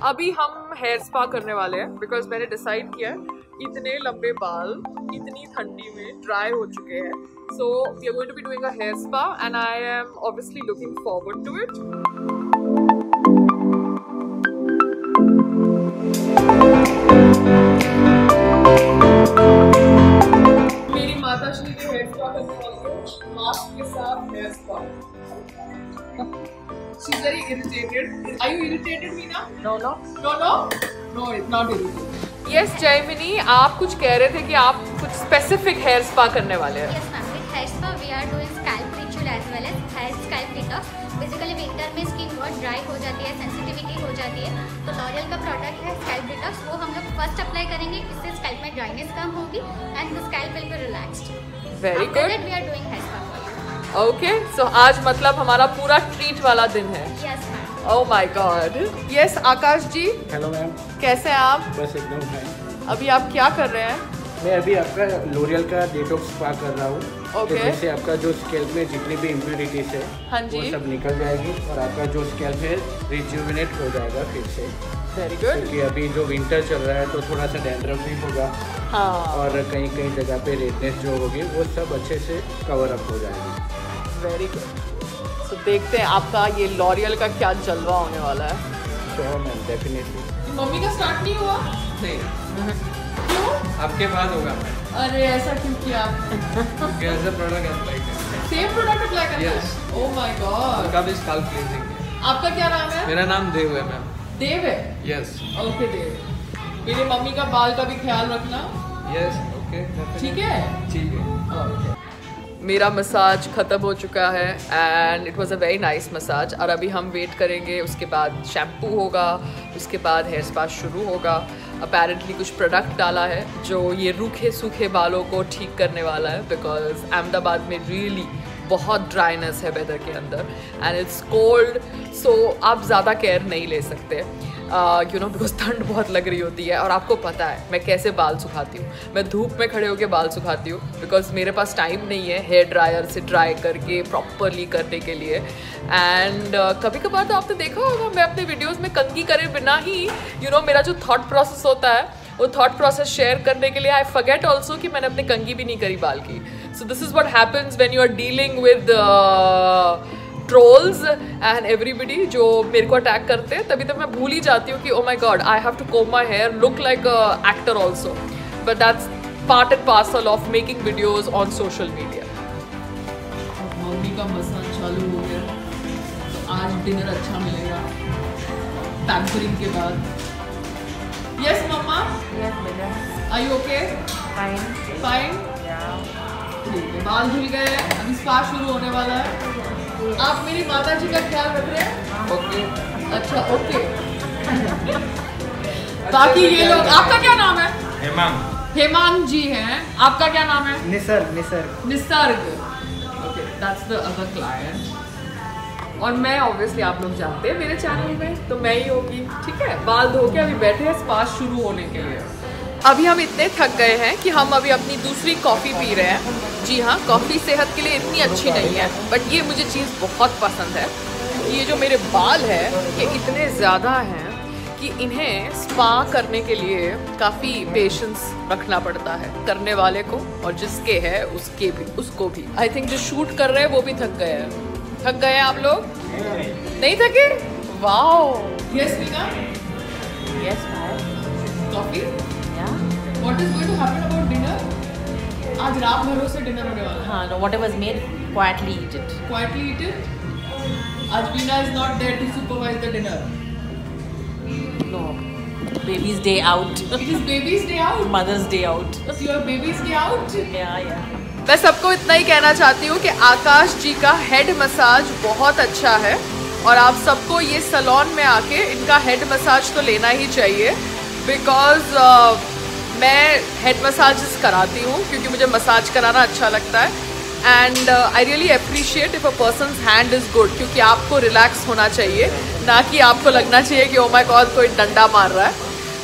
अभी हम hair spa करने वाले हैं बिकॉज़ मैंने डिसाइड किया है, इतने लंबे बाल, इतनी ठंडी में ड्राई हो चुके हैं। So we are going to be doing a hair spa and I am obviously looking forward to it मेरी माता श्री हेयर स्पा करने वाली है मास्क के साथ hair spa she's very irritated. Are you irritated, Meena? No, no. No, no. No, it's not irritated. Yes, Jaimini, आप कुछ कह रहे थे कि आप कुछ स्पेसिफिक हेयर स्पा करने वाले हैं। बेसिकली विंटर में स्किन बहुत ड्राई हो जाती है सेंसिटिविटी हो जाती है तो लॉरियल का प्रोडक्ट है स्कैल्प डिटॉक्स वो हम लोग फ़र्स्ट अप्लाई करेंगे इससे स्कैल्प में ड्राइनेस कम होगी and scalp will be relaxed very good we are doing hair spa okay so आज मतलब हमारा पूरा ट्रीट वाला दिन है। You yes ma'am oh my god yes Akash ji. Hello ma'am कैसे हैं आप? बस एकदम फाइन अभी आप क्या कर रहे हैं? मैं अभी आपका लोरियल का डेटॉक्स स्पा कर रहा हूँ। Okay. तो जिससे आपका जो स्केल्प में जितनी भी इम्प्योरिटीज है हाँ जी। वो सब निकल जाएगी और आपका जो स्केल्प है रिज्यूविनेट हो जाएगा फिर से। वेरी गुड क्योंकि अभी जो विंटर चल रहा है तो थोड़ा सा डैंड्रफ भी होगा। हाँ। और कहीं कहीं जगह पे रेडनेस जो होगी वो सब अच्छे से कवर अप हो जाएगी। वेरी गुड सो देखते हैं आपका ये लॉरियल का क्या जलवा होने वाला है। श्योर मैम डेफिनेटली मम्मी का स्टार्ट नहीं हुआ? नहीं। क्यों? आपके बाद होगा। अरे ऐसा क्यों किया कैसे प्रोडक्ट अप्लाई करें सेम प्रोडक्ट अप्लाई करना Yes. है ओह माय गॉड उनका भी स्काल क्लीजिंग है। आपका क्या नाम है? मेरा नाम देव है मैम देव है? Yes okay Dev. मेरी मम्मी का बाल का भी ख्याल रखना। यस ओके ठीक है? ठीक है। मेरा मसाज ख़त्म हो चुका है and it was a very nice massage और अभी हम वेट करेंगे, उसके बाद शैम्पू होगा, उसके बाद हेयर स्पा शुरू होगा। अपेरेंटली कुछ प्रोडक्ट डाला है जो ये रूखे सूखे बालों को ठीक करने वाला है बिकॉज़ अहमदाबाद में रियली बहुत ड्राइनेस है वेदर के अंदर एंड इट्स कोल्ड सो आप ज़्यादा केयर नहीं ले सकते। यू नो बिकॉज़ ठंड बहुत लग रही होती है और आपको पता है मैं कैसे बाल सुखाती हूँ। मैं धूप में खड़े होकर बाल सुखाती हूँ बिकॉज़ मेरे पास टाइम नहीं है हेयर ड्रायर से ड्राई करके प्रॉपरली करने के लिए। एंड uh, कभी कभार तो आपने देखा होगा मैं अपने वीडियोज़ में कंगी करे बिना ही यू you नो know, मेरा जो थाट प्रोसेस होता है वो थॉट प्रोसेस शेयर करने के लिए आई फर्गेट ऑल्सो कि मैंने अपने कंगी भी नहीं करी बाल की। So this is what happens when you are dealing with trolls and everybody जो मेरे को अटैक करते हैं तभी तो मैं भूल ही जाती हूँ कि ओ my god I have to comb my hair look like actor also but that's part and parcel of making videos on social media mummy का मसाज चालू हो गया। तो आज डिनर अच्छा मिलेगा। पैम्परिंग के बाद। Yes mama. I okay Fine. Fine Yeah. बाल धुल गए। अभी स्पा शुरू होने वाला है। आप मेरी माता जी का ख्याल रख रहे हैं? ओके। अच्छा ओके। बाकी ये लोग आपका क्या नाम है? हेमांग। हेमांग जी हैं। आपका क्या नाम है? Nisarg Nisarg Nisarg. Okay that's the other client और मैं ऑब्वियसली आप लोग जानते हैं मेरे चैनल में तो मैं ही होगी ठीक है बाल धो के अभी बैठे हैं स्पा शुरू होने के लिए। अभी हम इतने थक गए हैं कि हम अभी अपनी दूसरी कॉफ़ी पी रहे हैं। जी हाँ कॉफ़ी सेहत के लिए इतनी अच्छी नहीं है बट ये मुझे चीज़ बहुत पसंद है। ये जो मेरे बाल है ये इतने ज़्यादा हैं कि इन्हें स्पा करने के लिए काफ़ी पेशेंस रखना पड़ता है करने वाले को और जिसके है उसके भी उसको भी। आई थिंक जो शूट कर रहे हैं वो भी थक गए हैं। थक गए आप लोग? नहीं थके? Wow yes Yes, coffee what is going to happen about dinner आज रात भरों से डिनर होने वाला है हाँ, no, whatever is made, quietly eat it. Quietly eat it आज Veena is not there to supervise the dinner No. Baby's day out. It is baby's day out Mother's day out. Your baby's day out Yeah, yeah. मैं सबको इतना ही कहना चाहती हूँ कि आकाश जी का head massage बहुत अच्छा है और आप सबको ये सलोन में आके इनका हेड मसाज तो लेना ही चाहिए बिकॉज़ मैं हेड मसाजेस कराती हूँ क्योंकि मुझे मसाज कराना अच्छा लगता है। And I really appreciate if a person hand is good क्योंकि आपको रिलैक्स होना चाहिए ना कि आपको लगना चाहिए कि ओ माई गॉड कोई डंडा मार रहा है.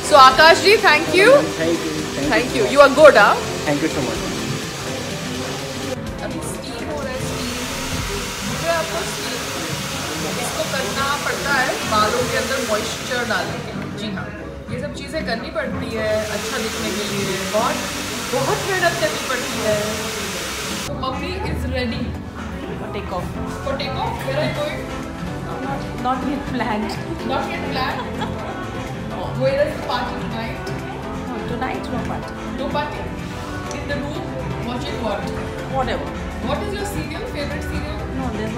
So Akash ji thank you thank you you you are good हाँ थैंक यू सो मच हो है इसको करना पड़ता है बालों के अंदर मॉइस्चर डालने के। लिए जी हाँ। ये सब चीज़ें करनी पड़ती है अच्छा दिखने के लिए और बहुत मेहनत करनी पड़ती है। तो mummy is ready take off for take off where I not yet plan not yet plan where is the party tonight tonight no party no party in the room watching what whatever what is your serial favourite serial no there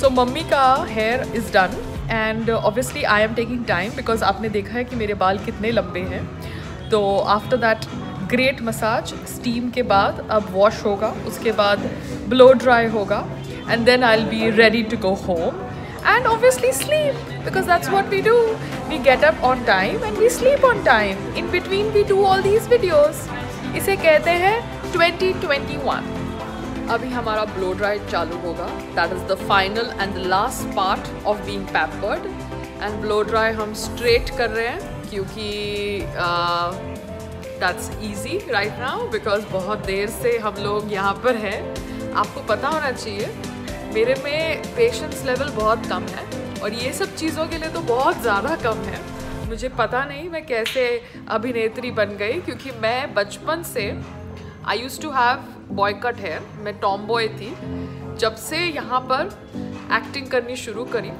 so mummy का hair is done and obviously I am taking time because आपने देखा है कि मेरे बाल कितने लंबे हैं। तो after that great massage steam के बाद अब वॉश होगा उसके बाद ब्लो ड्राई होगा। And then I be ready to go home and obviously sleep, because that's what we do. We get up on time and we sleep on time. In between, we do all these videos. इसे कहते हैं 2021 अभी हमारा blow dry चालू होगा. That is the final and the last part of being pampered and blow dry हम straight कर रहे हैं, क्योंकि that's easy right now because बहुत देर से हम लोग यहाँ पर हैं. आपको पता होना चाहिए मेरे में पेशेंस लेवल बहुत कम है और ये सब चीज़ों के लिए तो बहुत ज़्यादा कम है। मुझे पता नहीं मैं कैसे अभिनेत्री बन गई क्योंकि मैं बचपन से I use to have boy cut hair मैं टॉम बॉय थी। जब से यहाँ पर एक्टिंग करनी शुरू करी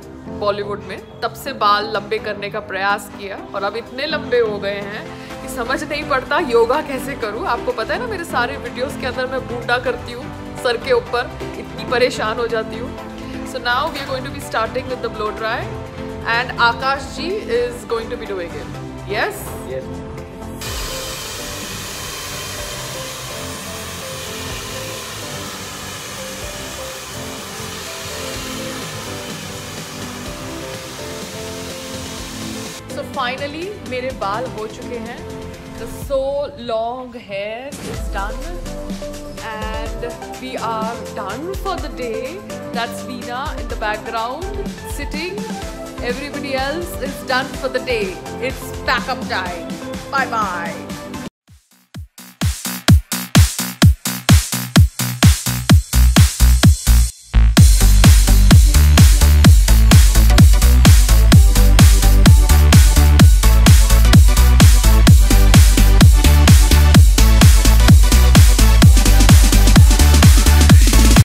बॉलीवुड में, तब से बाल लंबे करने का प्रयास किया और अब इतने लंबे हो गए हैं कि समझ नहीं पड़ता योगा कैसे करूँ। आपको पता है ना मेरे सारे वीडियोस के अंदर मैं बूटा करती हूँ, सर के ऊपर इतनी परेशान हो जाती हूँ। So now we are going to be starting with the blow dry and Akash ji is going to be doing it yes so finally मेरे बाल हो चुके हैं। The so long hair is done and we are done for the day. That's Veena in the background sitting. Everybody else is done for the day. It's pack up time. Bye bye.